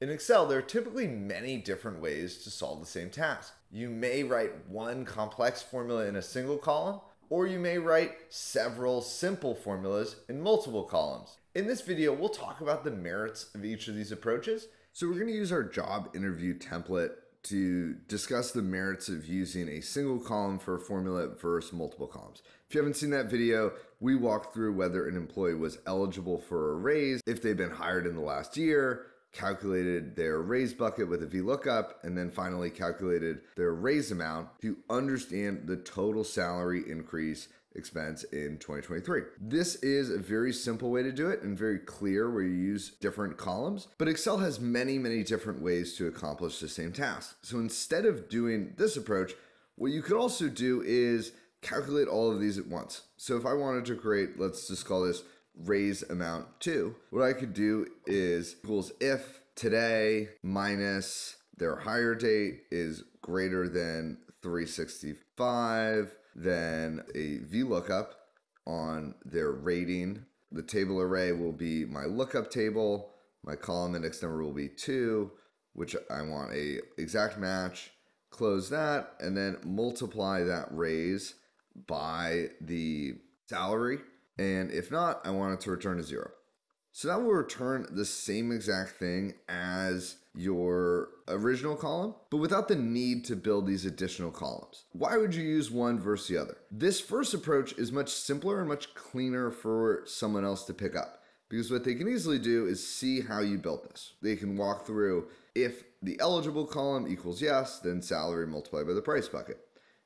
In Excel, there are typically many different ways to solve the same task. You may write one complex formula in a single column, or you may write several simple formulas in multiple columns. In this video, we'll talk about the merits of each of these approaches. So we're going to use our job interview template to discuss the merits of using a single column for a formula versus multiple columns. If you haven't seen that video, we walked through whether an employee was eligible for a raise, if they've been hired in the last year, calculated their raise bucket with a VLOOKUP, and then finally calculated their raise amount to understand the total salary increase expense in 2023. This is a very simple way to do it and very clear where you use different columns, but Excel has many, many different ways to accomplish the same task. So instead of doing this approach, what you could also do is calculate all of these at once. So if I wanted to create, let's just call this raise amount two, what I could do is equals if today minus their hire date is greater than 365, then a VLOOKUP on their rating. The table array will be my lookup table. My column index number will be two, which I want a exact match. Close that and then multiply that raise by the salary and if not, I want it to return to zero. So that will return the same exact thing as your original column, but without the need to build these additional columns. Why would you use one versus the other? This first approach is much simpler and much cleaner for someone else to pick up because what they can easily do is see how you built this. They can walk through if the eligible column equals yes, then salary multiplied by the price bucket.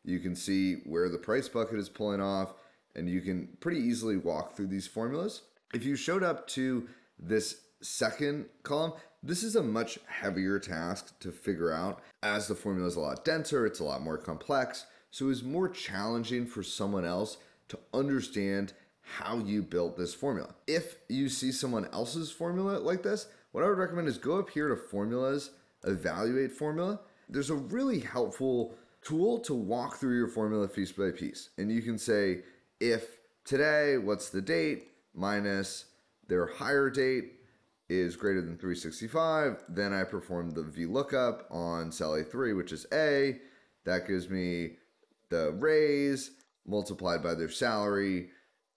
You can see where the price bucket is pulling off and you can pretty easily walk through these formulas. If you showed up to this second column, this is a much heavier task to figure out as the formula is a lot denser, it's a lot more complex. So it's more challenging for someone else to understand how you built this formula. If you see someone else's formula like this, what I would recommend is go up here to formulas, evaluate formula. There's a really helpful tool to walk through your formula piece by piece. And you can say, if today, what's the date, minus their hire date is greater than 365, then I perform the VLOOKUP on cell A3, which is A. That gives me the raise multiplied by their salary,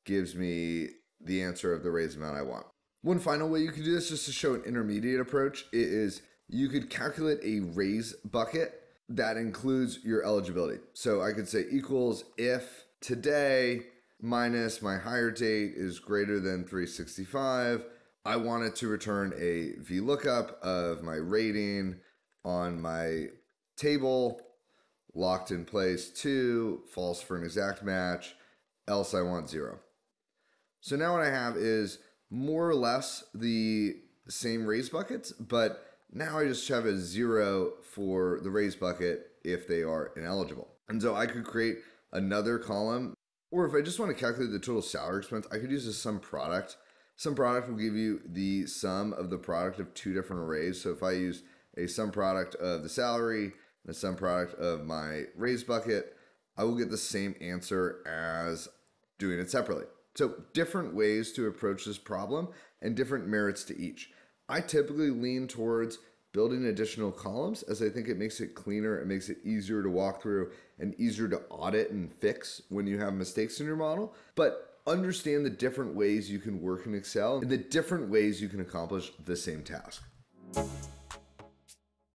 gives me the answer of the raise amount I want. One final way you can do this, just to show an intermediate approach, is you could calculate a raise bucket that includes your eligibility. So I could say equals if today minus my hire date is greater than 365. I wanted to return a VLOOKUP of my rating on my table, locked in place two, false for an exact match, else I want zero. So now what I have is more or less the same raise buckets, but now I just have a zero for the raise bucket if they are ineligible. And so I could create another column or if I just want to calculate the total salary expense, I could use a sum product. Sum product will give you the sum of the product of two different arrays. So if I use a sum product of the salary and a sum product of my raise bucket, I will get the same answer as doing it separately. So different ways to approach this problem and different merits to each. I typically lean towards building additional columns as I think it makes it cleaner, it makes it easier to walk through and easier to audit and fix when you have mistakes in your model. But understand the different ways you can work in Excel and the different ways you can accomplish the same task.